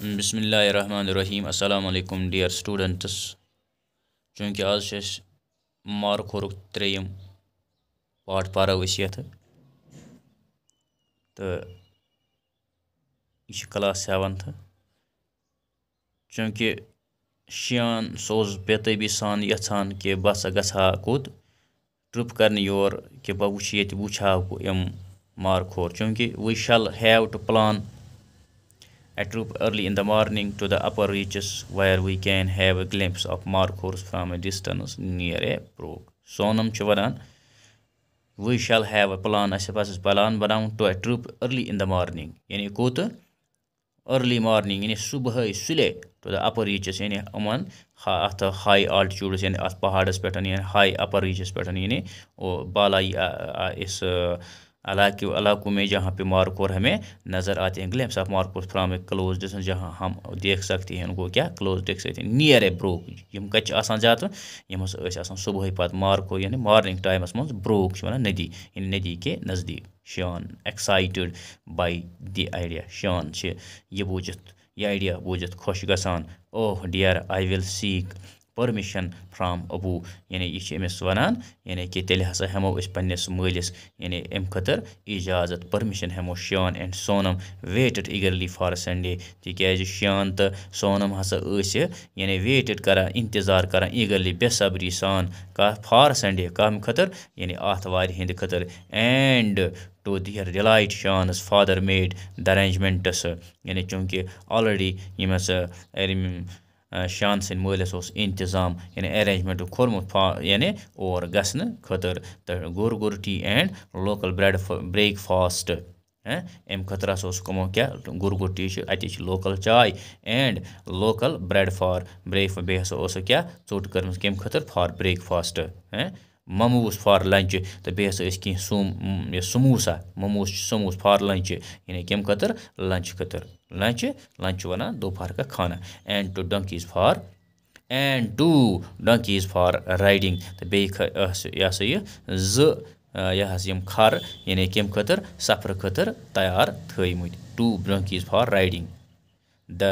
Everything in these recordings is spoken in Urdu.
بسم اللہ الرحمن الرحیم۔ السلام علیکم ڈیئر سٹوڈنٹس۔ چونکہ آج سے مارکور تریم پاٹ پارو یت تو یہ کلاس سیونتھ چونکہ شیان سوز بےتبی سان یھان کہ بہ سا گھا کوت ٹرپ کرنے یور کہ بہ وچ یہ وچھا یم مارکور چونکہ we shall have to plan a troop early in the morning to the upper reaches where we can have a glimpse of Markhors from a distance near a brook. Sonam Chavaran, we shall have a plan, as a plan banam to a troop early in the morning. Yani kota early morning, yani subha sule to the upper reaches, yani aman at high altitudes, yani at pahadas pattern, yani high upper reaches pattern, yani or bala is uh, علاقے علاقوں میں جہاں پہ مارکور ہمیں نظر آتے ہیں۔ Glimpse of markhor from a close distance جہاں ہم دیکھ سکتے ہیں۔ ان کو کیا کلوز دیکھ سکتے ہیں؟ نیئر اے بروک یم کچھ آسان زیادہ یم ہسا آسان صبح پتہ مارکو یعنی مارننگ ٹائمس مز بروک ونان ندی یعنی ندی کے نزدیک۔ شان ایکسائٹڈ بائی دی آئیڈیا شان یہ بوجھت یہ آئیڈیا بوجھت خوش گسان اوہ dear I will seek permission from ابوٗ یعنی یہِ چھِ أمِس وَنان یعنی کہِ تیٚلہِ ہسا ہٮ۪مو أسۍ پنٛنِس مٲلِس یعنی اَمہِ خٲطرٕ اِجازت permission ہٮ۪مو Shayan and Sonam waited eagerly for Sunday تِکیٛازِ شیان تہٕ سونم ہسا ٲسۍ یعنی ویٹِڈ کران اِنتظار کران ایٖگرلی بے صبری سان کَتھ فار سنڈے کَمہِ خٲطرٕ یعنی آتھوارِ ہِنٛدِ خٲطرٕ and to their delight Shan's father made the arrangements یعنی چوٗنٛکہِ آلریڈی یِم ہسا شان سٕنٛدۍ مٲلِس اوس انتظام یعنی اٮ۪رینٛجمٮ۪نٛٹ کوٚرمُت فا یعنی اور گژھنہٕ خٲطرٕ، تہٕ gur gur tea and local bread breakfast اَمہِ خٲطرٕ ہَسا اوس کٕمو کیٛاہ، گُر گُر ٹی چھِ اَتِچ لوکَل چاے and local bread for break بیٚیہِ ہسا اوسُکھ کیٛاہ، ژوٚٹ کٔرمٕژ کَمہِ خٲطرٕ؟ For breakfast momos for لنچہِ تہٕ بیٚیہِ ہسا ٲسۍ کینٛہہ سوم یہِ سموٗسا مموٗس چھِ سموٗس فار لنچہِ یعنی کَمہِ خٲطرٕ لنچ خٲطرٕ لنچہِ لنچ چھِ وَنان دوپہر کا کھانا and two donkeys for and two donkeys for riding تہٕ بیٚیہِ یہِ ہسا یہِ زٕ یہِ حظ یِم کھَر یعنی کَمہِ خٲطرٕ سفرٕ خٲطرٕ تیار تھٲومٕتۍ two donkeys for riding the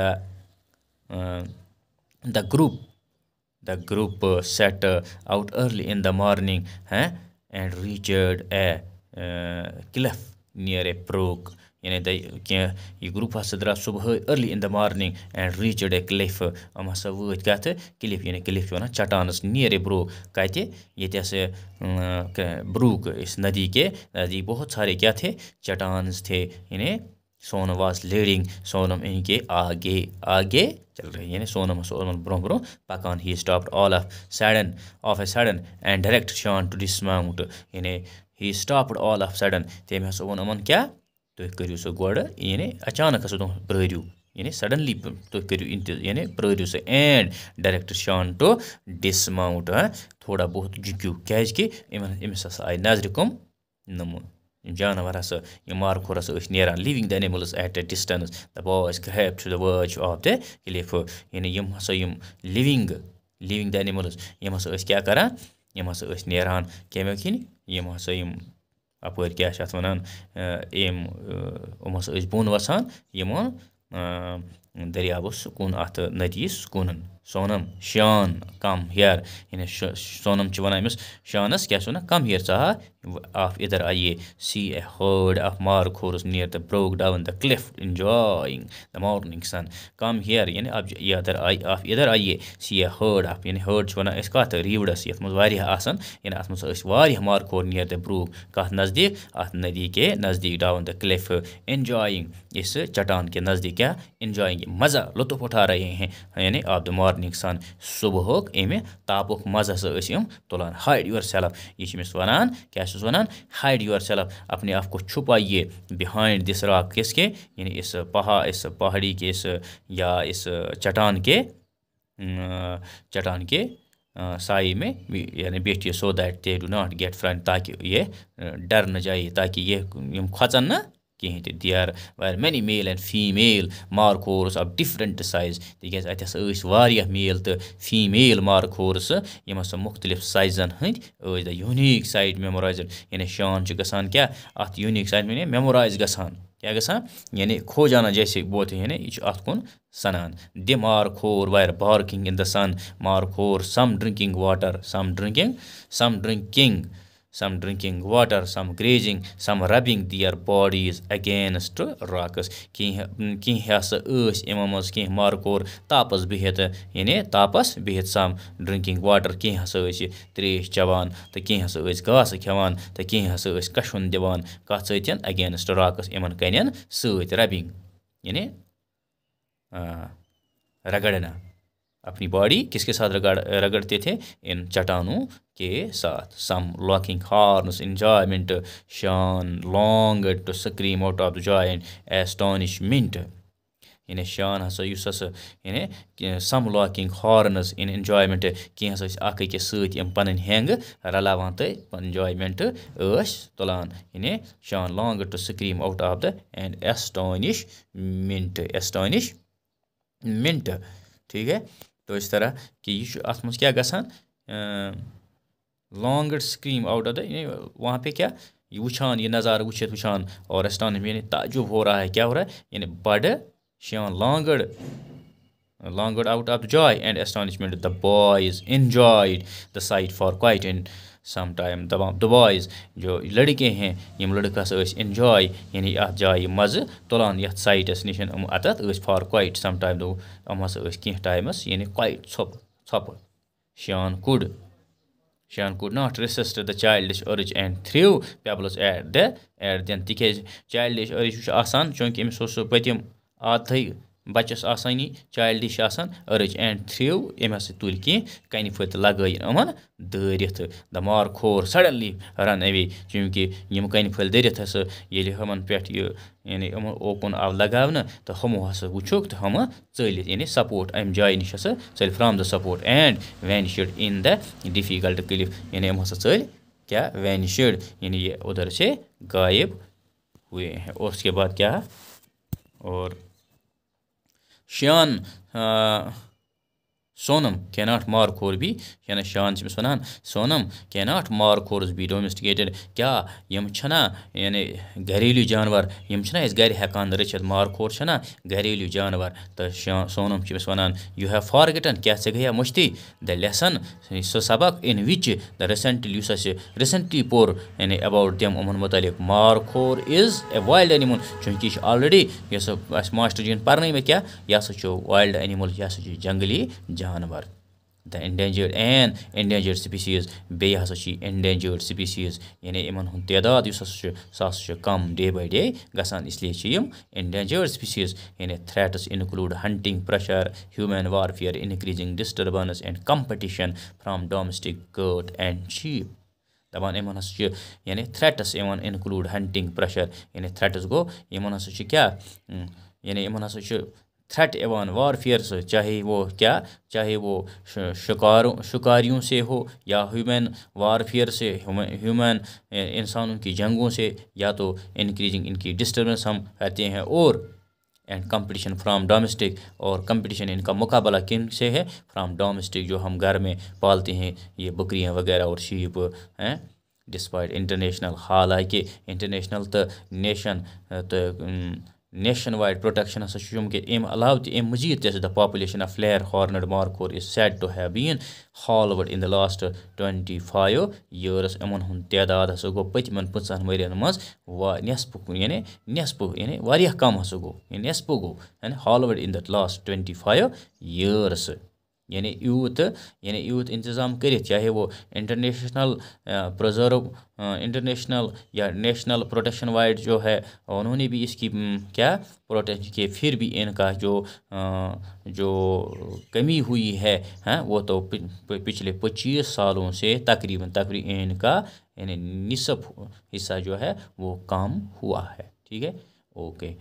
the group the group set out early in the morning and reached a cliff near a brook یعنی کینٛہہ یہِ گرُپ ہسا درٛاو صُبحٲے early in the morning and reached a cliff یِم ہسا وٲتۍ کَتھٕ کِلف یعنی کِلف چھِ وَنان چٹانَس نِیر اے برٛوک کَتہِ ییٚتہِ ہسا بروک اس ندی کے نزدیک بہت سارے کیا تھے چٹانز تھے یعنی سونم واز لیڈنگ سونم یعنی کہ آگے آگے چل رہے یعنی سونم ہسا اوس برونٛہہ برونٛہہ پکان he stopped all of sudden of a sudden and direct Shan to dismount یعنی he stopped all of sudden تٔمۍ ہسا ووٚن یِمن کیٛاہ تُہۍ کٔرِو سُہ گۄڈٕ یعنی اچانک ہسا دوٚپ پرٛٲرِو۔ یعنی سڈنلی تُہۍ کٔرِو اِنتِ یعنی پرٛٲرِو سُہ and direct Shan to dismount تھوڑا بہت جُکِو کیٛازِکہِ یِمن أمِس ہسا آیہِ نظرِ کٕم نمہٕ یِم جاناوار ہسا یِم مارکھور ہسا ٲسۍ نیران living the animals at a distance the bars grip to the wedge of the cliff یعنی یِم ہسا یِم لِوِنٛگ لِوِنٛگ د اینِمٕلٕز یِم ہسا ٲسۍ کیٛاہ کران یِم ہسا ٲسۍ نیران کَمہِ کِنۍ یِم ہسا یِم اَپٲرۍ کیٛاہ چھِ اَتھ وَنان یِم یِم ہسا ٲسۍ بۄن وَسان یِمن دٔریابَس کُن اَتھ نٔدیَس کُنَن سونم شان کَم ہِیر یعنی سونم چھِ وَنان أمِس شانَس کیٛاہ چھِ وَنان آف اِدھر آیے سی a herd of markhors near the brook down the cliff enjoying the morning sun come here یعنی اِدھر آیہِ آف اِدھر آیے سی اے ہٲڈ آف یعنی ہٲڈ چھِ وَنان أسۍ کَتھ ریٖوڈَس یَتھ آسان یعنی اَتھ منٛز ٲسۍ واریاہ مارکھور نِیر د برٛوک کَتھ نزدیٖک اَتھ ندی کے نزدیٖک ڈاوُن د کِلف اِنجایِنٛگ اس چٹان کے نزدیٖک کیٛاہ اِنجایِنٛگ مَزٕ لُطف اُٹھا رہے ہیں یعنی آف د مارنِنٛگ سَن صُبحُک اَمہِ تاپُک مَزٕ ہسا ٲسۍ یِم تُلان ہایڈ یُور سیلف یہِ چھِ أمِس وَنان، کیٛاہ چھُس وَنان؟ ہایڈ یُور سیلف اپنے آپ کو چھُپایے بِہایِنٛڈ دِس راک کِس کے؟ یعنی اس پہا، اس پہاڑی کے، اس یا اس چٹان کے چٹان کے سائے میں یعنی بیٹھیے so that they do not get front تاکہ یہ ڈر نہ جائے، تاکہ یہ یِم کھۄژَن نہٕ کِہیٖنۍ تہِ there were many male and female markhors of different size تِکیٛازِ اَتہِ ہسا ٲسۍ واریاہ میل تہٕ فیٖمیل مارکھورٕس یِم ہسا مُختلِف سایزَن ہٕنٛدۍ ٲسۍ دَ یوٗنیٖک سایِڈ میمورایزٕڈ یعنی شان چھِ گژھان کیٛاہ اَتھ یوٗنیٖک سایڈ مینے میمورایز گژھان کیا گژھان یعنی کھو جانا جیسے بوت یعنی یہ ات کن سنان دِ مار کھور wire barking in the sun markhor some drinking water some drinking some drinking water some grazing some rubbing their bodies against rocks کی ہسا ام مز کی مارکور تاپس بہت یعنی تاپس بہت سم ڈرنکنگ واٹر کی ہسا تریش چوان تو کی ہسا گاس کھوان تو کی ہسا کشن دان کت ستین اگینسٹ راکس ان کن ست ربنگ یعنی رگڑنا اپنی باڈی کس کے ساتھ رگڑ، رگڑتے تھے؟ ان چٹانوں کے ساتھ۔ Some locking horns enjoyment Shan long to scream out of the joy and astonishment یعنی شان ہسا اس ہسا یعنی some locking horns in enjoyment کی ہسا اک أکِس سۭتۍ یِم پنٕنۍ ہینٛگ رلاوان تہٕ انجوائمنٹ ٲسۍ تُلان۔ یعنی Shan long to scream out of the and astonishment astonishment ٹھیک ہے؟ تو اس طرح کہ چھُ اَتھ منٛز کیٛاہ گژھان long scream out of the یعنی وہاں پے کیٛاہ یہِ وٕچھان، یہِ نظارٕ وٕچھِتھ وٕچھان اور اسٹان یعنی تعجب ہو رہا ہے کیٛاہ ہو رہا ہے؟ یعنی بڑ شان لانٛگٕڈ لانٛگٕڈ out of the joy and astonishment the boys enjoyed the sight for quite and some time دپان دا بوائز جو لڑکے ہیں، یم لڑکس ٲسۍ انجوائے یعنی اتھ جایہِ مزٕ تُلان یتھ سایٹس نِش، یِم اتتھ ٲسۍ فار کوایٹ سم ٹایم دوٚپ یِم ہسا ٲسۍ کینٛہہ ٹایمس یعنی کوایٹ ژھۄپہٕ ژھۄپہٕ Shan کوٚڑ Shan could not resist the چایلڈٕچ أرٕج and throw pebbles at the at them تِکیازِ چایلڈٕچ أرٕج چھُ آسان، چوٗنٛکہِ أمِس اوس سُہ پٔتِم عادتھٕے بَچَس آسٲنی چایلڈِش آسان أرٕج اینڈ تھرٛو أمۍ ہسا تُلۍ کینٛہہ، کَنہِ پھٔتۍ لگٲے یِمن دٲرِتھ، د مار کھور، سڈنلی رن اوے چوٗنٛکہِ یِم کَنہِ پھٔلۍ دٔرِتھ ہسا، ییٚلہِ ہُمن پٮ۪ٹھ یہِ یعنی یِمو اوکُن آو لگاونہٕ، تہٕ ہُمو ہسا وٕچھُکھ تہٕ ہُمہٕ ژٔلِتھ یعنی سپوٹ اَمہِ جایہِ نِش ہسا ژٔلۍ from the spot and vanished in the difficult cliff یعنی یِم ہسا ژٔلۍ، کیٛاہ وینشڈ یعنی یہ ادھر سے غائب ہوئے ہیں۔ اور اس کے بعد کیا اور شان سونم کی ناٹ مار کھور بھی یعنی شان چمس ونان سونم کی ناٹ مار کھورز بھی ڈومسٹکیٹڈ کیا یم چھنا یعنی گھریلو جانور یم چھنا اس گھر ہیکان رچھت مار کھور چھنا گھریلو جانور تو سونم چمس ونان یو ہیو فارگٹن کیا سے گیا مشتی د لیسن سو سبق ان وچ د ریسنٹلی یس اس ریسنٹلی پور یعنی اباؤٹ دیم امن متعلق مار کھور از اے وائلڈ اینیمل چونکہ یہ آلریڈی یس اس ماسٹر جین پرنے میں کیا یہ ہسا چھ جانور دا انڈینجٲرڈ این انڈینجٲرڈ سپیسیٖز بیٚیہِ ہسا چھِ انڈینجٲرڈ سپیسیٖز یعنی یِمن ہُنٛد تعداد یُس ہسا چھُ سُہ ہسا چھُ کم ڈے باے ڈے گژھان اس لیے چھِ یِم انڈینجٲرڈ سپیسیٖز یعنی threats include hunting pressure human warfare increasing disturbance and competition from domestic goat and sheep دپان یِمن ہسا چھِ یعنی تھریٹس یِوان انکلوٗڈ ہنٹنگ پریشر یعنی تھریٹس گوٚو یِمن ہسا چھِ کیٛاہ یعنی یِمن ہسا چھُ تھریٹ ایوان وارفیئر سے چاہے وہ کیا، چاہے وہ شکاروں، شکاریوں سے ہو یا ہیومن وارفیئر سے ہیومن انسانوں کی جنگوں سے، یا تو انکریزنگ ان کی ڈسٹربنس ہم کہتے ہیں اور اینڈ کمپٹیشن فرام ڈومسٹک اور کمپٹیشن ان کا مقابلہ کن سے ہے؟ فرام ڈومسٹک جو ہم گھر میں پالتے ہیں، یہ بکریاں وغیرہ اور شیپ ہیں؟ ڈسپائٹ انٹرنیشنل حالانکہ انٹرنیشنل تو نیشن تو نیشن وایڈ پروٹیکشن ہسا چونکہ امہ علاوہ تہ ام مزید تہ the population of flare horned markhor is set to have been halved in the last twenty five years امن ہُنٛد تعداد ہسا گوٚو گو پتمن پانچن منٛز وا، نٮ۪صفہٕ یعنی نٮ۪صفہٕ یعنی واریاہ کم ہسا گو یعنی نٮ۪صفہٕ گوٚو یعنی halved in that last twenty five years یعنی یوت یعنی یوت انتظام کرت چاہے وہ انٹرنیشنل پرزرو انٹرنیشنل یا نیشنل پروٹیکشن وائڈ جو ہے، انہوں نے بھی اس کی کیا پروٹیکشن کی، پھر بھی ان کا جو جو کمی ہوئی ہے ہاں وہ تو پچھلے پچیس سالوں سے تقریباً تقریباً ان کا یعنی نصف حصہ جو ہے، وہ کم ہوا ہے، ٹھیک ہے؟ Okay.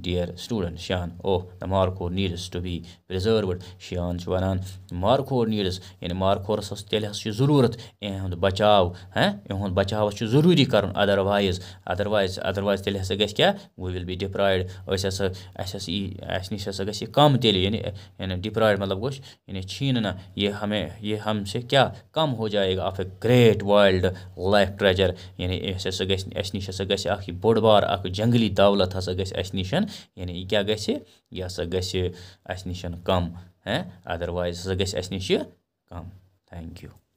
Dear student Shan oh the markhor needs to be preserved Shan چھُ وَنان markhor needs یعنی markhorس ٲس تیٚلہِ حظ چھِ ضروٗرت یِہُنٛد بچاو ہاں یِہُنٛد بچاو چھُ ضروٗری کَرُن اَدروایِز اَدروایِز اَدروایِز تیٚلہِ ہَسا گژھِ کیٛاہ وی وِل بی ڈِپرایڈ أسۍ ہَسا اَسہِ ہَسا یی اَسہِ نِش ہَسا گژھِ یہِ کَم تیٚلہِ یعنی یعنی ڈِپرایڈ مطلب گوٚژھ یعنی چھیٖنہٕ نہ یہ ہمیں یہ ہم سے کیٛاہ کَم ہو جائے گا of a great wildlife treasure یعنی اَسہِ ہَسا گژھِ اَسہِ نِش ہَسا گژھِ اَکھ یہِ بوٚڑ بار اَکھ جنٛگلی دولت ہَسا گژھِ اَسہِ نِش یعنی یہِ کیٛاہ گژھِ؟ یہِ ہَسا گژھِ اَسہِ نِش کَم، ہہ؟ اَدروایز ہَسا گژھِ اَسہِ نِش کَم. Thank you